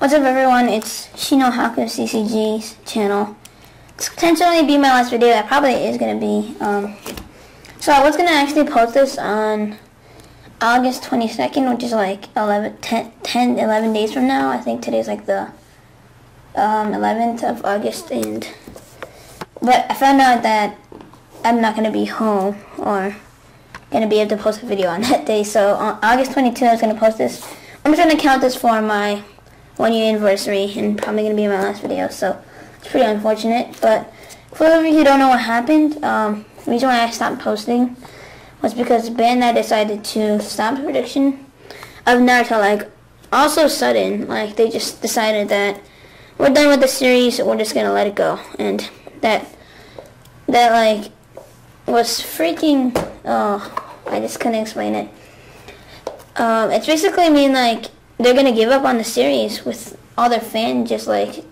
What's up everyone, it's Shino Haku CCG's channel. It's potentially be my last video, that probably is going to be. Um, so I was going to actually post this on August 22nd, which is like 11, 10, 10, 11 days from now. I think today's like the um, 11th of August, and but I found out that I'm not going to be home or going to be able to post a video on that day. So on August 22, I was going to post this. I'm just going to count this for my one year anniversary and probably going to be my last video. So it's pretty unfortunate. But for those of you who don't know what happened, um, the reason why I stopped posting was because Bandai decided to stop production of Naruto. Like, also sudden. Like, they just decided that we're done with the series. We're just going to let it go. And that, that like, was freaking, oh, I just couldn't explain it. Um, it's basically mean like they're gonna give up on the series with all their fans just like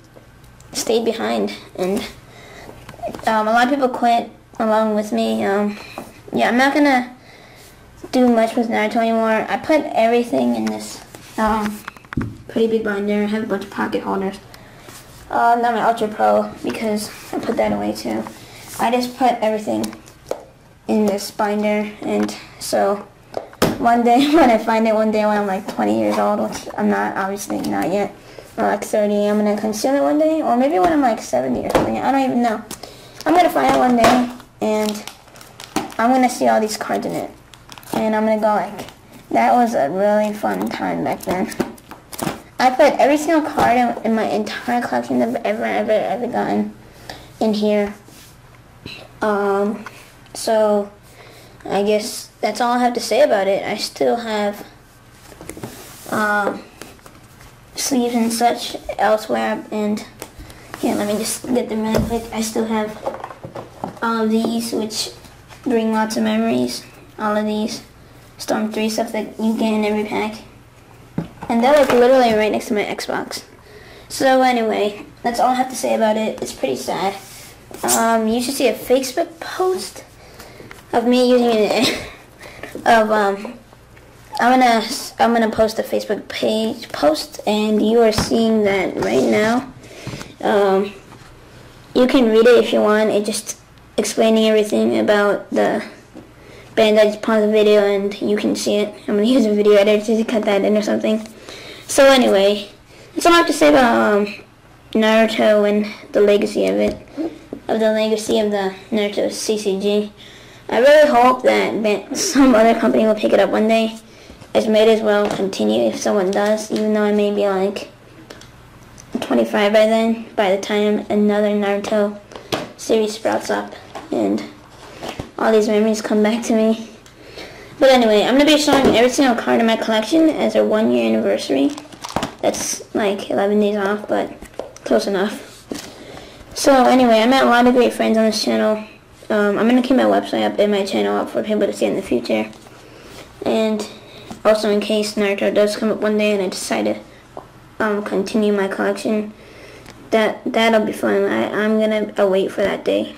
stayed behind and um, a lot of people quit along with me. Um, yeah, I'm not gonna do much with Naruto anymore. I put everything in this um, pretty big binder. I have a bunch of pocket holders. Uh, not my Ultra Pro because I put that away too. I just put everything in this binder and so one day when I find it one day when I'm like 20 years old, which I'm not, obviously not yet, or like 30, I'm going to consume it one day, or maybe when I'm like 70 or something, I don't even know. I'm going to find it one day, and I'm going to see all these cards in it, and I'm going to go like, that was a really fun time back then. I put every single card in, in my entire collection that I've ever, ever, ever gotten in here. Um, so, I guess that's all I have to say about it. I still have um, sleeves and such elsewhere, and here, let me just get them really quick. I still have all of these, which bring lots of memories. All of these Storm 3 stuff that you get in every pack. And they're like literally right next to my Xbox. So anyway, that's all I have to say about it. It's pretty sad. Um, you should see a Facebook post of me using it of um I'm gonna I'm gonna post a Facebook page post and you are seeing that right now. Um, you can read it if you want. It just explaining everything about the band. I just paused the video and you can see it. I'm gonna use a video editor to cut that in or something. So anyway, that's all I have to say about um, Naruto and the legacy of it, of the legacy of the Naruto CCG. I really hope that some other company will pick it up one day. It may as well continue if someone does, even though I may be like 25 by then, by the time another Naruto series sprouts up and all these memories come back to me. But anyway, I'm going to be showing every single card in my collection as a one year anniversary. That's like 11 days off, but close enough. So anyway, I met a lot of great friends on this channel. Um, I'm going to keep my website up and my channel up for people to see in the future. And also in case Naruto does come up one day and I decide to um, continue my collection, that, that'll be fun. I, I'm going to wait for that day.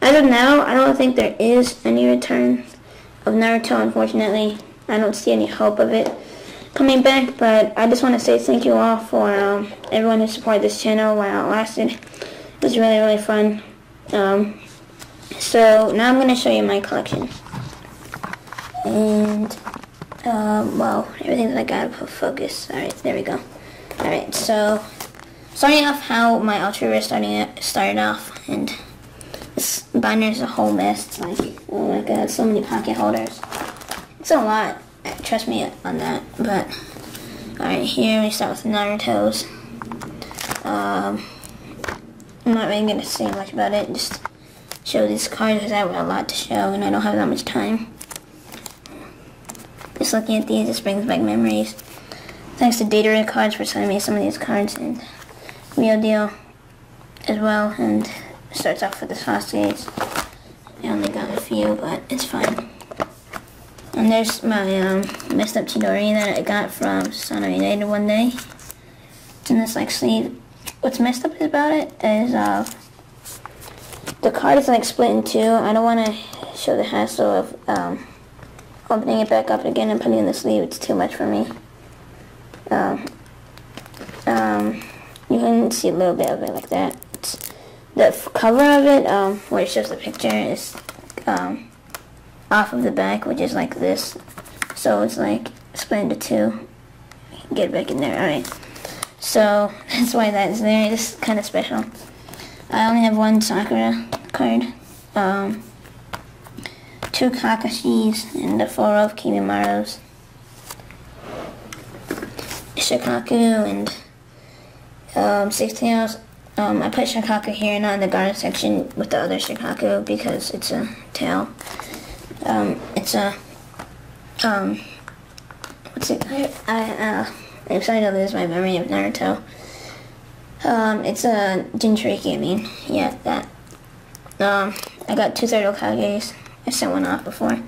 As of now, I don't think there is any return of Naruto, unfortunately. I don't see any hope of it coming back, but I just want to say thank you all for um, everyone who supported this channel while it lasted. It was really, really fun. Um, so now I'm going to show you my collection. And, um, well, everything that I got focus. Alright, there we go. Alright, so starting off how my Ultra Rare starting started off, and this binder is a whole mess. It's like, oh my god, so many pocket holders. It's a lot, trust me on that, but, alright, here we start with Naruto's. Um, I'm not really going to say much about it, just show this card because I have a lot to show and I don't have that much time. Just looking at these, this brings back memories. Thanks to Data Red Cards for sending me some of these cards and Real Deal as well. And starts off with the Sasuke's. I only got a few, but it's fine. And there's my um, messed up Chidori that I got from Sana United one day. And this like sleeve. What's messed up about it is uh, the card is like split in two. I don't want to show the hassle of um, opening it back up again and putting in the sleeve. It's too much for me. Um, Um, you can see a little bit of it like that. It's, the cover of it, um, where it shows the picture, is um, off of the back, which is like this. So it's like split into two. Get it back in there. Alright. So that's why that is there. This is kind of special. I only have one Sakura card. Um, two Kakashis and the four of Kimimaro's. Shukaku and um, Six Tails. Um, I put Shukaku here, not in the garden section with the other Shukaku because it's a tail. Um, it's a, um, what's it, I, I, uh, I'm starting to lose my memory of Naruto. Um, it's a Jinchuriki, I mean, yeah, that. Um, I got two Third Hokages. I sent one off before.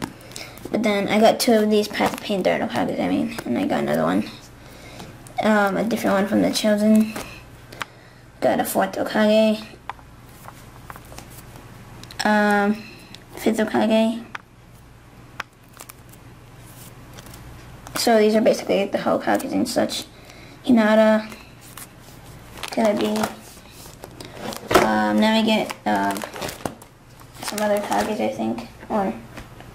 But then I got two of these Path of Pain Third Hokages, I mean, and I got another one. Um, a different one from the Chosen. Got a fourth Hokage. Um, fifth Hokage. So these are basically the Hokages and such. Hinata. Gonna be. Um, then we get um, some other Kages, I think. Or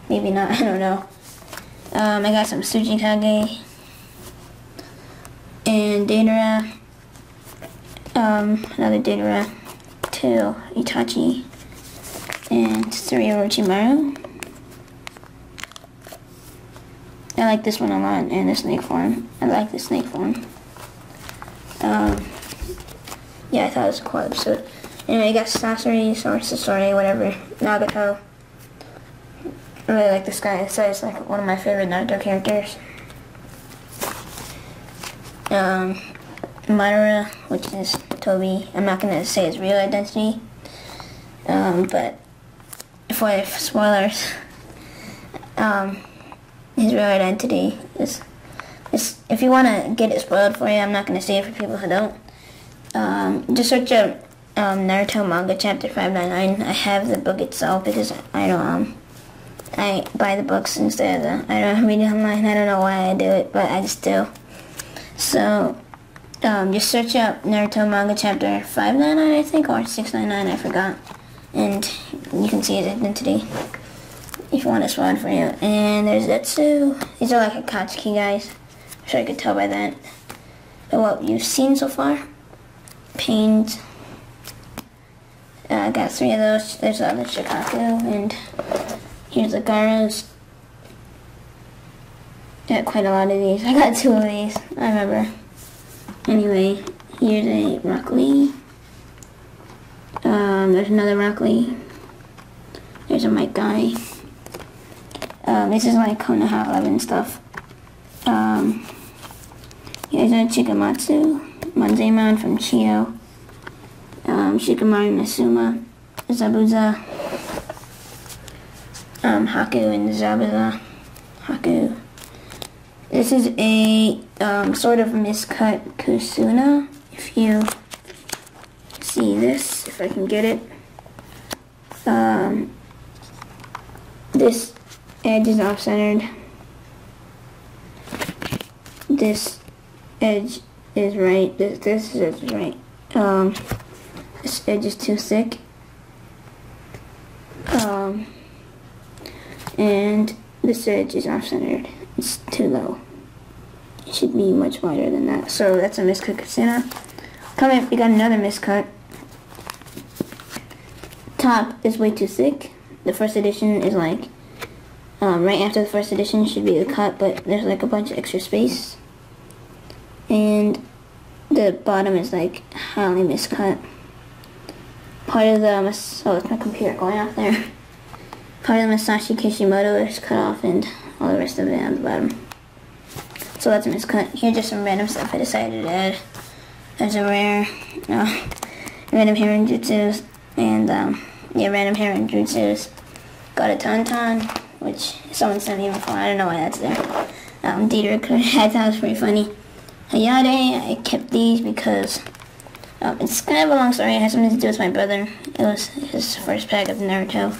maybe not, I don't know. Um, I got some Tsuchi Kage. And Deidara. Um, another Deidara. Two Itachi. And three Orochimaru. I like this one a lot, and the snake form. I like the snake form. Um, yeah, I thought it was a cool episode. Anyway, I got Sasori, or Sasori, whatever, Nagato. I really like this guy. So it's like one of my favorite Naruto characters. Um, Madara, which is Toby. I'm not gonna say his real identity, um, but for spoilers, um, his real identity is, if you want to get it spoiled for you, I'm not gonna say it for people who don't. Um, just search up um, Naruto manga chapter 599. I have the book itself because I don't um I buy the books instead of the, I don't read it online. I don't know why I do it, but I just do. So um, just search up Naruto manga chapter 599 I think or 699 I forgot and you can see his identity if you want to spawn for you. And there's Zetsu. These are like Akatsuki guys. I'm sure you could tell by that. But what you've seen so far. Pains. Uh, I got three of those. There's another other Shukaku and here's the Gaaras. Got quite a lot of these. I got two of these. I remember. Anyway, here's a Rock Lee. Um, there's another Rock Lee. There's a Might Guy. Um, this is like Konoha 11 stuff. Um, here's a Chikamatsu. Monzaemon from Chiyo. Um, Shikamaru Nasuma. Zabuza. Um, Haku and Zabuza. Haku. This is a um, sort of miscut Kusuna. If you see this, if I can get it. Um, this edge is off-centered. This edge is right. This this is right. Um, this edge is too thick. Um, and this edge is off-centered. It's too low. It should be much wider than that. So that's a miscut Kusuna. Coming, we got another miscut. Top is way too thick. The first edition is like, um, right after the first edition should be the cut, but there's like a bunch of extra space. And the bottom is like highly miscut. Part of the, oh, it's my computer going off there. Part of the Masashi Kishimoto is cut off and all the rest of it on the bottom. So that's a miscut. Here's just some random stuff I decided to add. There's a rare, uh, random Harem Jutsus, and um, yeah, random hair Harem Jutsus. Got a Tauntaun, which someone sent me before. I don't know why that's there. Um, Diedrich, I thought it was pretty funny. Hayate, I kept these because um, it's kind of a long story. It has something to do with my brother. It was his first pack of Naruto.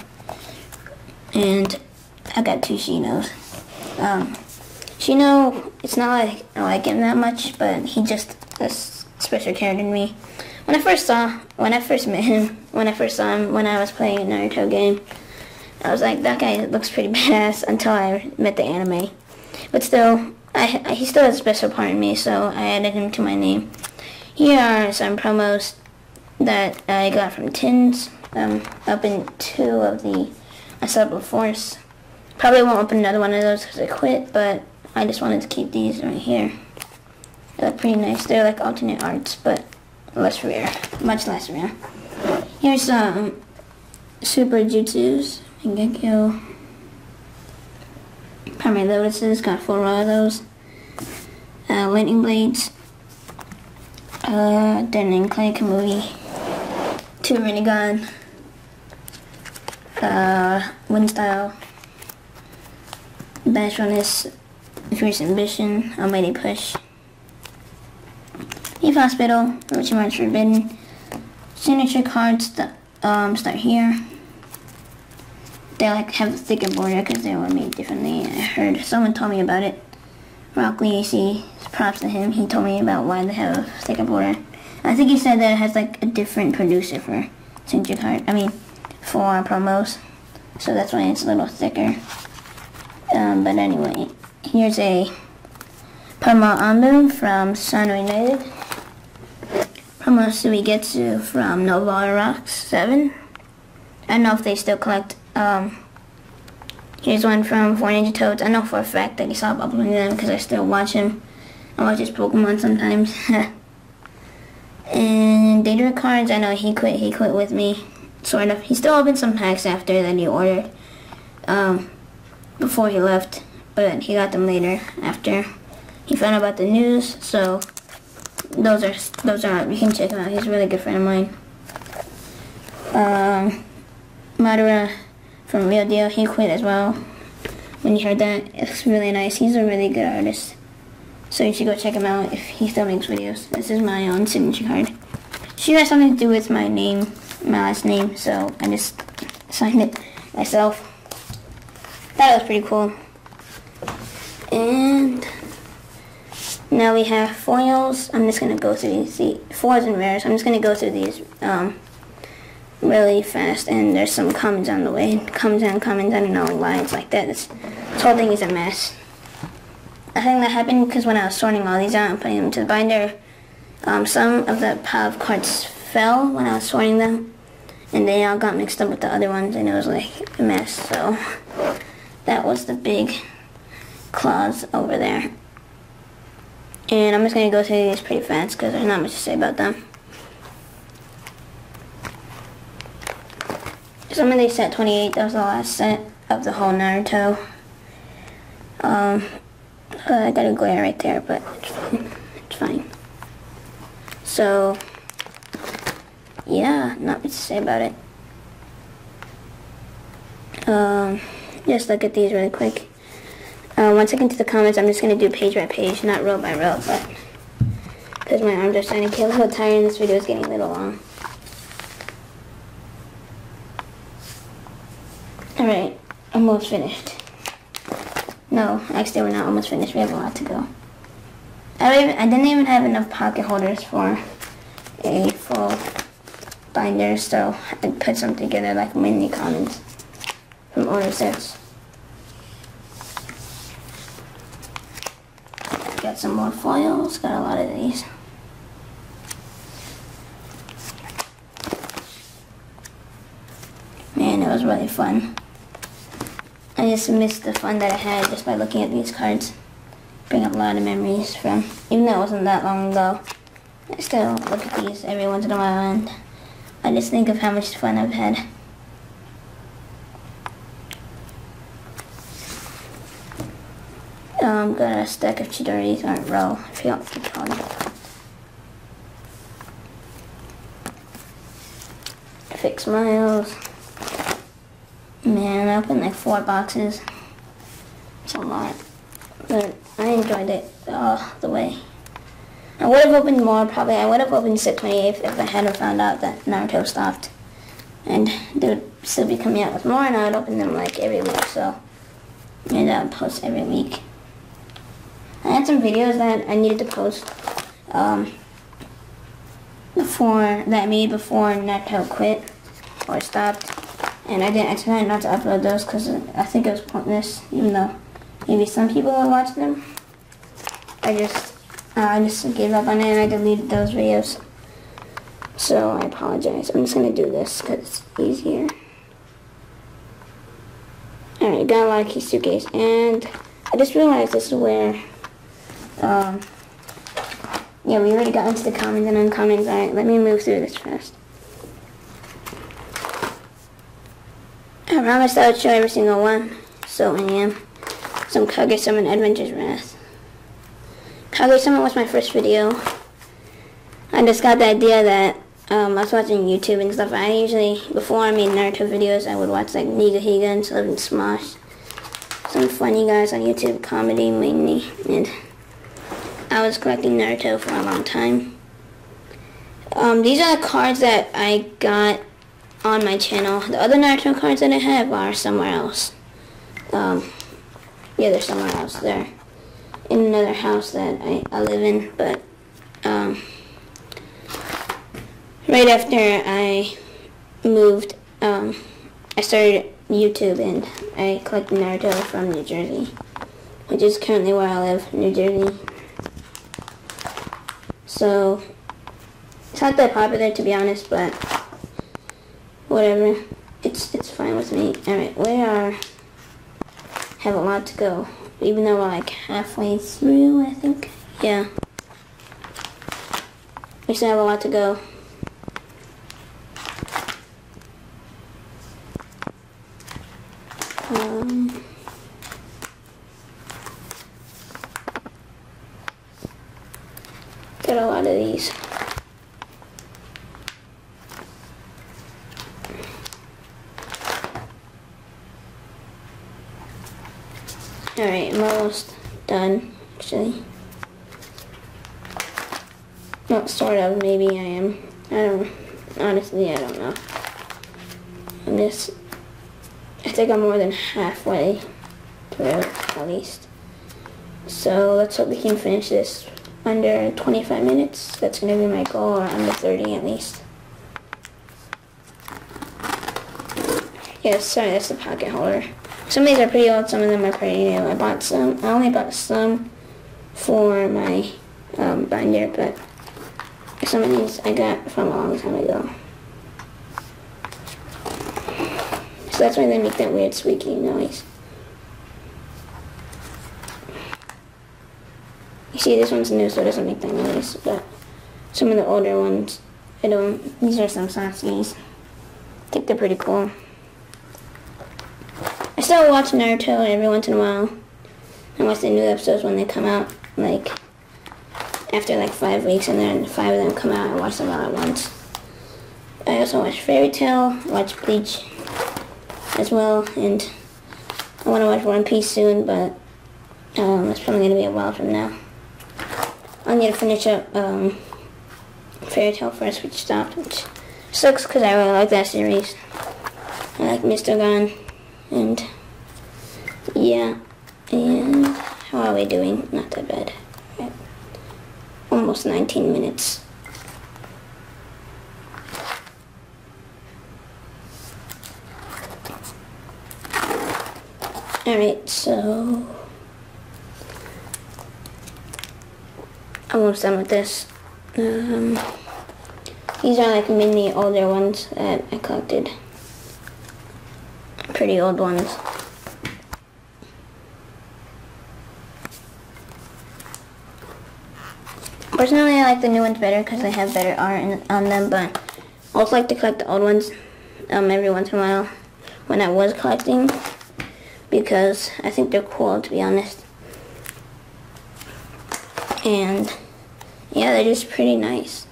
And I got two Shinos. Um, Shino, it's not like I like him that much, but he just has special character to me. When I first saw, when I first met him, when I first saw him, when I was playing a Naruto game, I was like, that guy looks pretty badass until I met the anime. But still, I, he still has a special part in me, so I added him to my name. Here are some promos that I got from Tins. Um, opened two of the Unstoppable Force. Probably won't open another one of those because I quit, but I just wanted to keep these right here. They look pretty nice. They're like alternate arts, but less rare. Much less rare. Here's some Super Jutsus. Mangekyo. Primary Lotuses. Got four of those. Uh, Lightning Blades. Uh, Denon Clay Kamui. Two Rinnegan. Uh, Wind Style. Bashfulness. Fierce Ambition. Almighty Push. Eve Hospital, Which Orochimaru's Forbidden. Signature cards um, start here. They like have a thicker border because they were made differently. I heard someone told me about it. Rock Lee AC, props to him. He told me about why they have a thicker border. I think he said that it has like a different producer for signature card. I mean, for promos. So that's why it's a little thicker. Um, but anyway, here's a promo album from Sano United. Promo Suigetsu from Nova Rocks 7. I don't know if they still collect. Um, here's one from Four Ninja Toads. I know for a fact that he stopped uploading them because I still watch him. I watch his Pokemon sometimes. and Data Cards, I know he quit. He quit with me, sort of. He still opened some packs after that he ordered um, before he left, but he got them later after he found out about the news. So those are those are you can check him out. He's a really good friend of mine. Um, Madara from Real Deal, he quit as well. When you heard that, it's really nice. He's a really good artist. So you should go check him out if he still makes videos. This is my own signature card. She has something to do with my name, my last name, so I just signed it myself. That was pretty cool. And now we have foils. I'm just to go through these, the foils and rares. I'm just to go through these um, really fast. And there's some comments on the way. Comments and comments. I don't know why it's like that. This whole thing is a mess. I think that happened because when I was sorting all these out and putting them to the binder, um, some of the pile of cards fell when I was sorting them. And they all got mixed up with the other ones and it was like a mess. So that was the big clause over there. And I'm just going to go through these pretty fast because there's not much to say about them. Some of these set 28, that was the last set of the whole Naruto. Um, uh, I got a glare right there, but it's fine. It's fine. So, yeah, not much to say about it. Um, just look at these really quick. Uh, once I get into the comments, I'm just going to do page by page, not row by row, but because my arms are starting to get a little tired and this video is getting a little long. Alright, almost finished. No, actually we're not almost finished. We have a lot to go. I, even, I didn't even have enough pocket holders for a full binder, so I put some together like mini commons from order sets. Got some more foils, got a lot of these. Man, it was really fun. I just missed the fun that I had just by looking at these cards. Bring up a lot of memories from, even though it wasn't that long ago. I still look at these every once in a while and I just think of how much fun I've had. Um, I'm got a stack of Chidori's on row. I forgot what they call it. Fix smiles. Man, I opened like four boxes. It's a lot. But I enjoyed it all the way. I would have opened more, probably. I would have opened set 28 if I hadn't found out that Naruto stopped. And they would still be coming out with more, and I would open them like every week, so maybe I would post every week. I had some videos that I needed to post. Um, before that I made before Naruto quit or stopped. And I didn't I not to upload those because I think it was pointless, even though maybe some people would watch them. I just uh, I just gave up on it and I deleted those videos. So I apologize. I'm just gonna do this because it's easier. Alright, got a lot of key suitcase and I just realized this is where um yeah, we already got into the commons and uncommons. Alright, let me move through this fast. I promised I would show every single one, so I am. Some Kage Summon Adventures Wrath. Kage Summon was my first video. I just got the idea that um, I was watching YouTube and stuff. I usually, before I made Naruto videos, I would watch like Nigahiga and Slip and Smosh. Some funny guys on YouTube, comedy mainly. And I was collecting Naruto for a long time. Um, these are the cards that I got on my channel. The other Naruto cards that I have are somewhere else. Um, yeah, they're somewhere else. They're in another house that I, I live in, but um, right after I moved, um, I started YouTube and I collected Naruto from New Jersey, which is currently where I live, New Jersey. So, it's not that popular to be honest, but whatever. It's it's fine with me. Alright, we are have a lot to go. Even though we're like halfway through, I think. Yeah. We still have a lot to go. Um, got a lot of these. Alright, I'm almost done, actually. Not sort of, maybe I am. I don't, honestly, I don't know. I'm just, I think I'm more than halfway through, at least. So we can finish this under 25 minutes. That's going to be my goal, or under 30 at least. Yes, sorry, that's the pocket holder. Some of these are pretty old, some of them are pretty new. I bought some, I only bought some for my um, binder, but some of these I got from a long time ago. So that's why they make that weird squeaky noise. See, this one's new, so it doesn't make that noise, but some of the older ones, I don't, these are some Sasuke's. I think they're pretty cool I still watch Naruto every once in a while. I watch the new episodes when they come out, like, after like five weeks, and then five of them come out, I watch them all at once. I also watch Fairy Tail, watch Bleach as well, and I want to watch One Piece soon, but um, that's probably going to be a while from now. I need to finish up um, Fairy Tail first, which stopped, which sucks because I really like that series. I like Mr. Gun, and yeah, and how are we doing? Not that bad. Almost 19 minutes. Alright, so almost done with this. Um, these are like mini older ones that I collected. Pretty old ones. Personally, I like the new ones better because they have better art in, on them, but I also like to collect the old ones um, every once in a while when I was collecting because I think they're cool, to be honest. And, yeah, they're just pretty nice.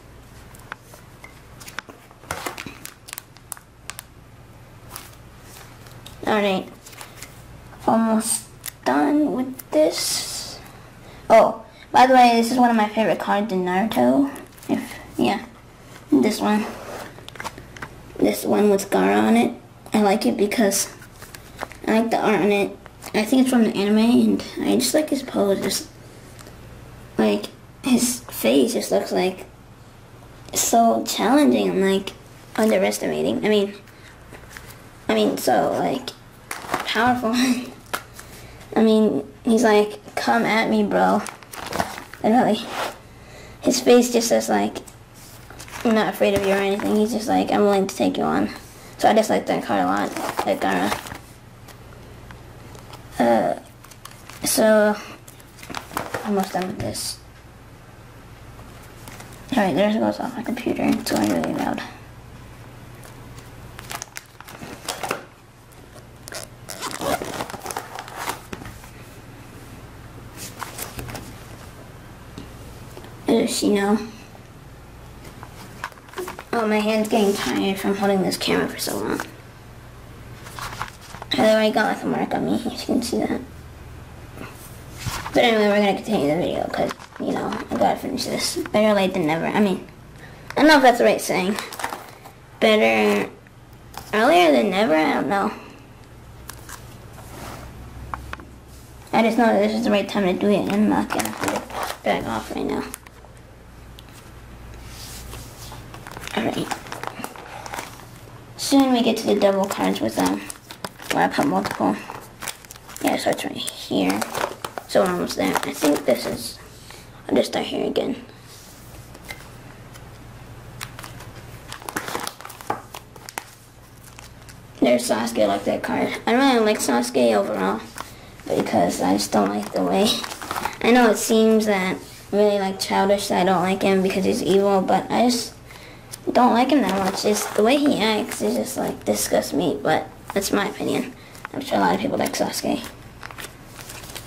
Alright, almost done with this. Oh, by the way, this is one of my favorite cards in Naruto. If yeah, this one. This one with Gaara on it. I like it because I like the art on it. I think it's from the anime, and I just like his pose. Just like face just looks like so challenging and like underestimating. I mean, I mean, so like powerful. I mean, he's like, come at me, bro. Literally. His face just says like, I'm not afraid of you or anything. He's just like, I'm willing to take you on. So I just like that card a lot, that Gaara. Uh, so, almost done with this. Alright, there goes off my computer. It's going really loud. There's Shino. Oh, my hand's getting tired from holding this camera for so long. I already got like a mark on me, you can see that. But anyway, we're gonna continue the video because, you know, I gotta finish this. Better late than never. I mean, I don't know if that's the right saying. Better earlier than never? I don't know. I just know that this is the right time to do it and I'm not gonna back off right now. Alright. Soon we get to the double cards with them. Um, I put multiple. Yeah, so it's right here. So we're almost there. I think this is, I'll just start here again. There's Sasuke, like that card. I really like Sasuke overall, because I just don't like the way. I know it seems that really like childish that I don't like him because he's evil, but I just don't like him that much. It's the way he acts is just like disgusts me, but that's my opinion. I'm sure a lot of people like Sasuke.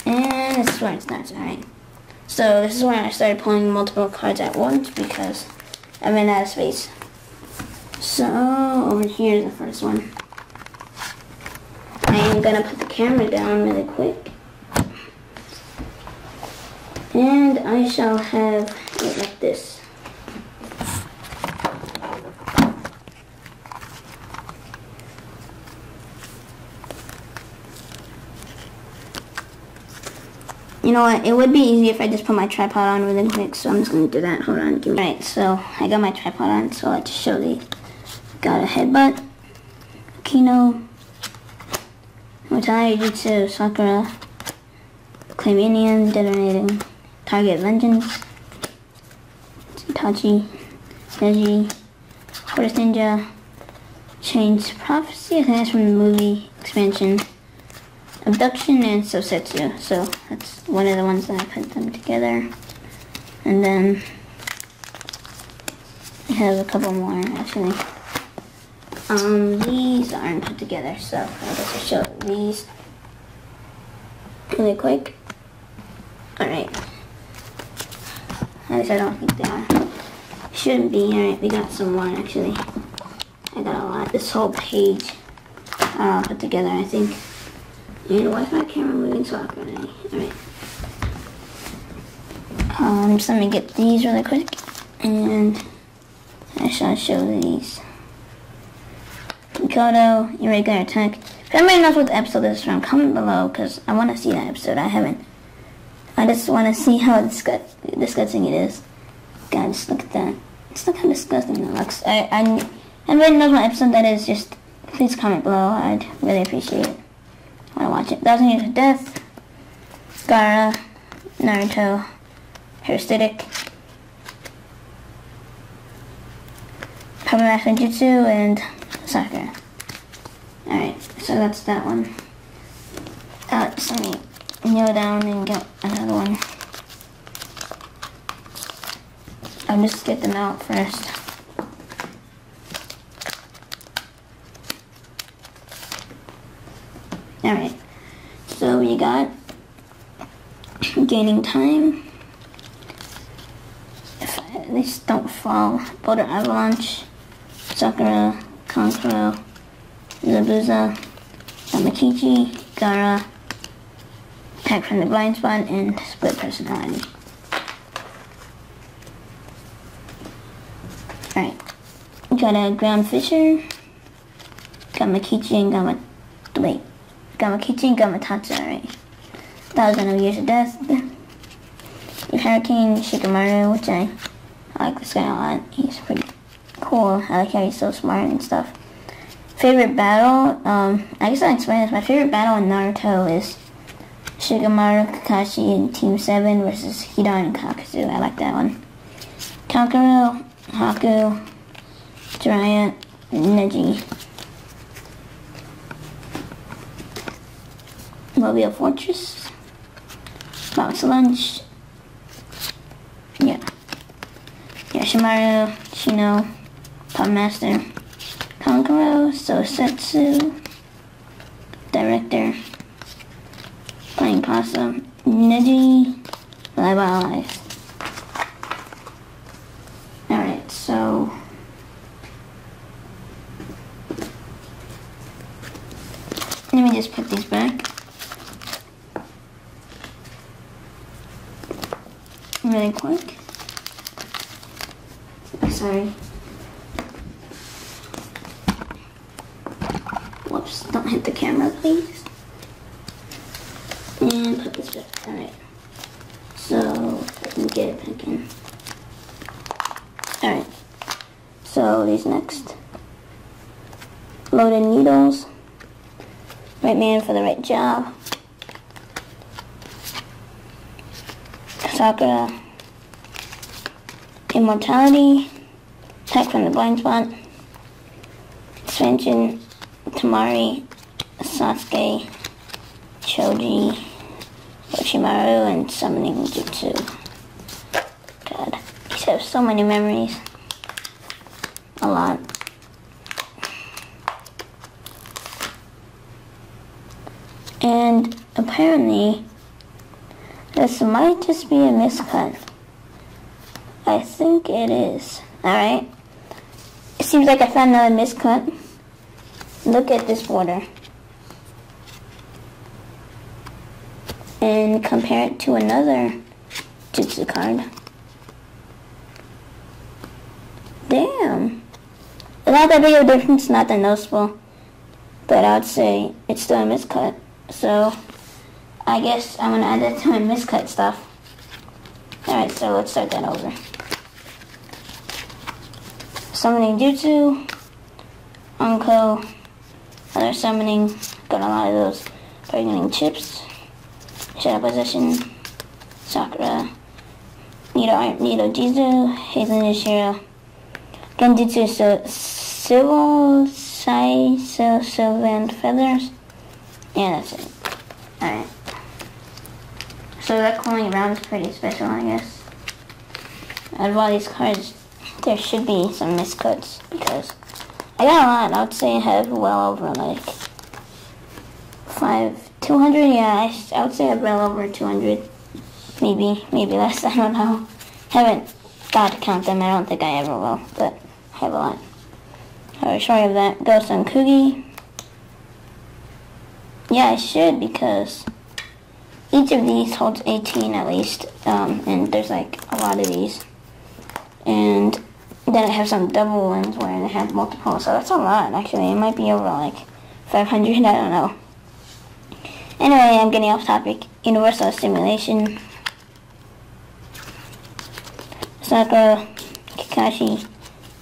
And this is where it starts, alright. So this is where I started pulling multiple cards at once because I ran out of space. So over here is the first one. I am gonna put the camera down really quick. And I shall have it like this. You know what? It would be easy if I just put my tripod on really quick, so I'm just going to do that. Hold on. Give me... Alright, so I got my tripod on, so let's show these. Got a headbutt, Kino, Mutai Jutsu, Sakura, Claim Indian, Detonating, Target Vengeance, Itachi, Neji, Force Ninja, Change Prophecy, I think that's from the movie expansion. Abduction and Sosetsu. So that's one of the ones that I put them together. And then I have a couple more actually. Um, these aren't put together, so I'll show these really quick. Alright. At least I don't think they are. Shouldn't be. Alright, we got some more actually. I got a lot. This whole page uh, put together, I think. And why is my camera moving so awkwardly? Alright. Um, so let me get these really quick. And I shall show these. Mikoto, irregular attack. If anybody knows what episode this is from, comment below because I want to see that episode. I haven't. I just want to see how disgust disgusting it is. God, just look at that. Just look how disgusting that looks. I, I, anybody knows what episode that is, just please comment below. I'd really appreciate it. I want to watch it. Thousand Years of Death, Gaara, Naruto, Parasitic, Power Master Jutsu, and Sakura. Alright, so that's that one. Uh, let me kneel down and get another one. I'll just get them out first. Alright, so got gaining time. If I at least don't fall. Boulder Avalanche, Sakura, Kankuro, Zabuza, Yamakichi, Gaara, Attack from the Blind Spot, and Split Personality. Alright, got a Ground Fisher, got Makichi and wait, Gamakichi and Gamatatsu, alright. Thousand of Years of Death. Hurricane Shikamaru, which I I like this guy a lot. He's pretty cool. I like how he's so smart and stuff. Favorite battle? Um, I guess I'll explain this. My favorite battle in Naruto is Shikamaru, Kakashi, and Team 7 versus Hidan and Kakuzu. I like that one. Kankuro, Haku, Jiraiya, Neji. Mobile Fortress. Lunch. Yeah. Yoshimaru, Shino, Pop Master, Kankuro, Sosetsu, Director, Playing Possum, Neji, Live Allies. Alright, so... Let me just put these back. Really quick. Sorry. Whoops, don't hit the camera, please. And put this back. Alright. So, I can get it back in. Alright. So, these next. Loaded needles. Right man for the right job. Sakura. Immortality. Attack from the blind spot. Expansion. Temari. Sasuke. Choji. Orochimaru and summoning jutsu. God. These have so many memories. A lot. And apparently, this might just be a miscut. I think it is. Alright. It seems like I found another miscut. Look at this border. And compare it to another Jutsu card. Damn. Not that big of a difference, not that noticeable. But I would say it's still a miscut. So, I guess I'm going to add that to my miscut stuff. Alright, so let's start that over. Summoning Jutsu, Anko, other summoning, got a lot of those bargaining chips, Shadow Possession, Sakura, Nido, Nido Jizu, Hazen Yoshiro, Genjutsu so, Civil, Sai, so, Sylvan Feathers, yeah, that's it. Alright. So that calling around is pretty special, I guess. Out of all these cards, there should be some miscuts because I got a lot. I would say I have well over like five, 200. Yeah, I, I would say I have well over 200. Maybe, maybe less. I don't know. Haven't got to count them. I don't think I ever will, but I have a lot. Alright, sorry of that. Ghost and Kugi. Yeah, I should because each of these holds 18 at least, um, and there's like a lot of these. And then I have some double ones where they have multiple, so that's a lot actually. It might be over like 500, I don't know. Anyway, I'm getting off topic. Universal Simulation. Sakura, Kakashi,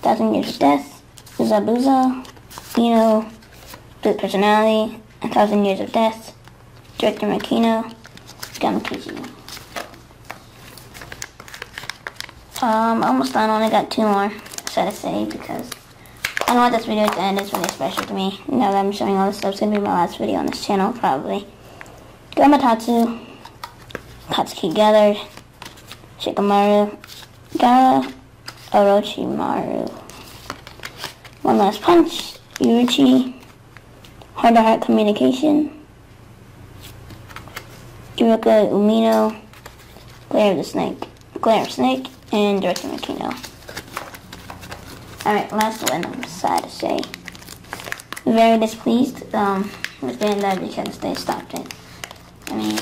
Thousand Years of Death, Zabuza, Ino, Split Personality, A Thousand Years of Death, Director Makino, Gamakichi. Um, almost done, only got two more, sad to say, because I don't want this video to end, it's really special to me. Now that I'm showing all this stuff, it's going to be my last video on this channel, probably. Gamatatsu, Katsuki Gathered, Shikamaru, Gaara, Orochimaru. One Last Punch, Yuichi, Heart to Heart Communication, Iruka Umino, Glare of the Snake, Glare of Snake, and Director Makino. Alright, last one, I'm sad to say. Very displeased um, with doing that because they stopped it. I mean,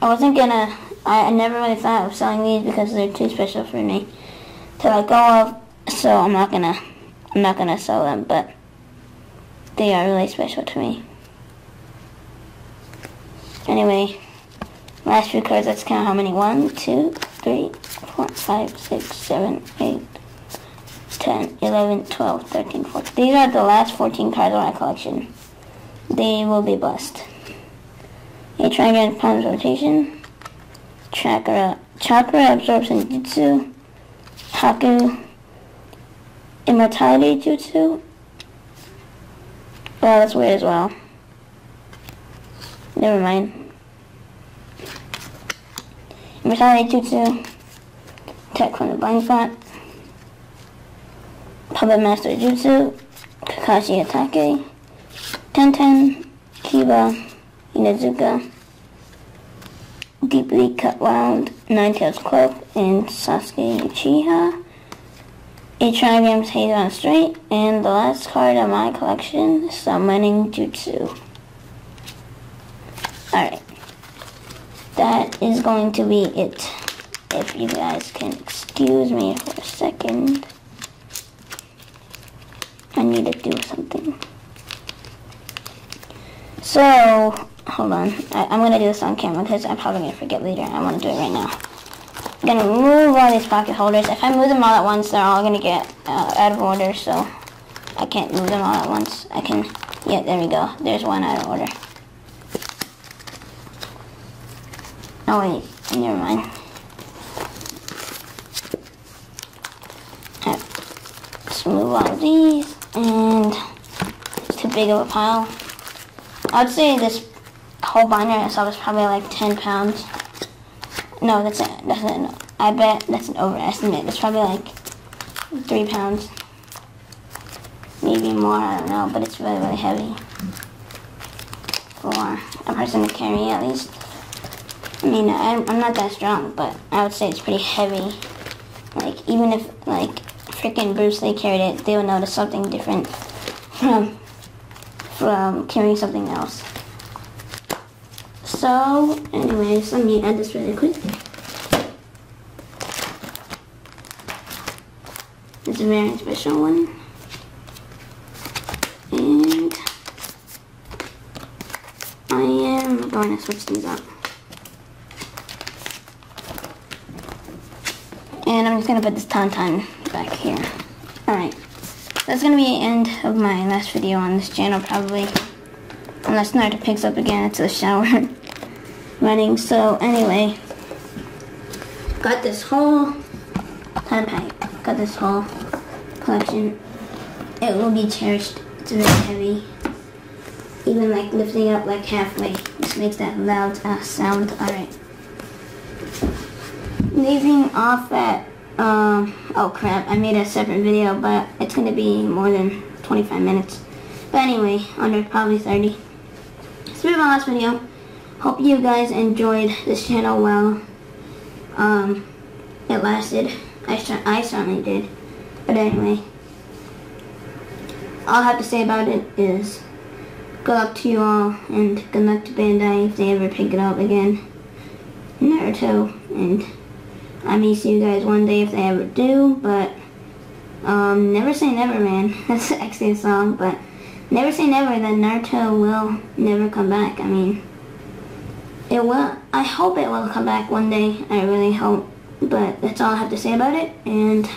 I wasn't gonna, I, I never really thought of selling these because they're too special for me to let go of, so I'm not gonna, I'm not gonna sell them, but they are really special to me. Anyway, last few cards, that's kind of how many. One, two, 3, 4, 5, 6, 7, 8, 10, 11, 12, 13, 14. These are the last 14 cards of my collection. They will be blessed. A Trigon Palm's Rotation, Chakra, Chakra Absorption Jutsu, Haku, Immortality Jutsu. Well, that's weird as well. Never mind. Immortality Jutsu, Tech from the Blind Spot, Puppet Master Jutsu, Kakashi Hatake, Tenten, Kiba, Inuzuka, Deeply Cut Wound, Ninetales Cloak, and Sasuke Uchiha. A Trigrams Haze Straight, and the last card of my collection, Summoning Jutsu. Alright. That is going to be it. If you guys can excuse me for a second. I need to do something. So, hold on. I, am going to do this on camera because I'm probably going to forget later. I want to do it right now. I'm going to move all these pocket holders. If I move them all at once, they're all going to get uh, out of order, so I can't move them all at once. I can, yeah, there we go. There's one out of order. Oh wait, never mind. Let's move all these, and it's too big of a pile. I'd say this whole binder itself is probably like 10 pounds. No, that's it. That's. No. I bet that's an overestimate. It's probably like 3 pounds. Maybe more, I don't know, but it's really, really heavy. For a person to carry at least. I mean, I'm, I'm not that strong, but I would say it's pretty heavy. Like, even if, like, freaking Bruce Lee carried it, they would notice something different from from carrying something else. So, anyways, let me add this really quick. It's a very special one. And I am going to switch these up. And I'm just to put this Tauntaun back here. Alright that's gonna be the end of my last video on this channel probably. Unless Naruto picks up again into the shower running. So anyway, got this whole time pack. Got this whole collection. It will be cherished. It's very heavy. Even like lifting up like halfway. Just makes that loud uh, sound. Alright. Leaving off at um, oh crap, I made a separate video, but it's going to be more than 25 minutes. But anyway, under probably 30. This will be my last video. Hope you guys enjoyed this channel well. Um, it lasted. I, I certainly did. But anyway, all I have to say about it is good luck to you all, and good luck to Bandai if they ever pick it up again. Naruto, and I may see you guys one day if they ever do, but um, never say never, man. That's actually a song, but never say never that Naruto will never come back. I mean, it will. I hope it will come back one day. I really hope. But that's all I have to say about it. And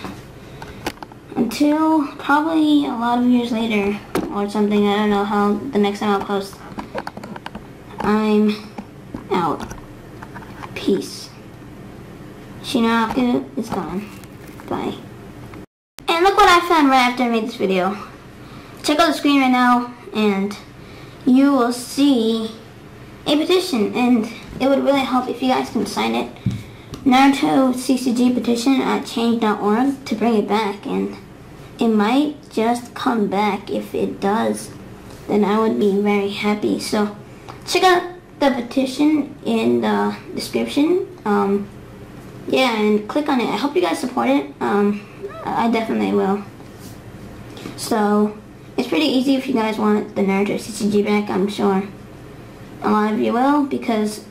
until probably a lot of years later or something, I don't know how the next time I'll post. I'm out. Peace. ShinoHaku is gone. Bye. And look what I found right after I made this video. Check out the screen right now and you will see a petition and it would really help if you guys can sign it. Naruto CCG petition at change.org to bring it back and it might just come back. If it does, then I would be very happy. So check out the petition in the description. Um, yeah, and click on it. I hope you guys support it. Um, I definitely will. So, it's pretty easy if you guys want the Naruto CCG back, I'm sure. A lot of you will, because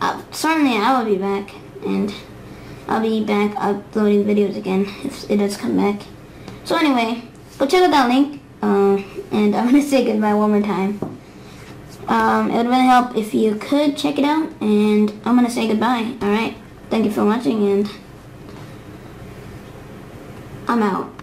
uh, certainly I will be back, and I'll be back uploading videos again if it does come back. So anyway, go check out that link, uh, and I'm going to say goodbye one more time. Um, it would really help if you could check it out, and I'm going to say goodbye, alright? Thank you for watching and I'm out.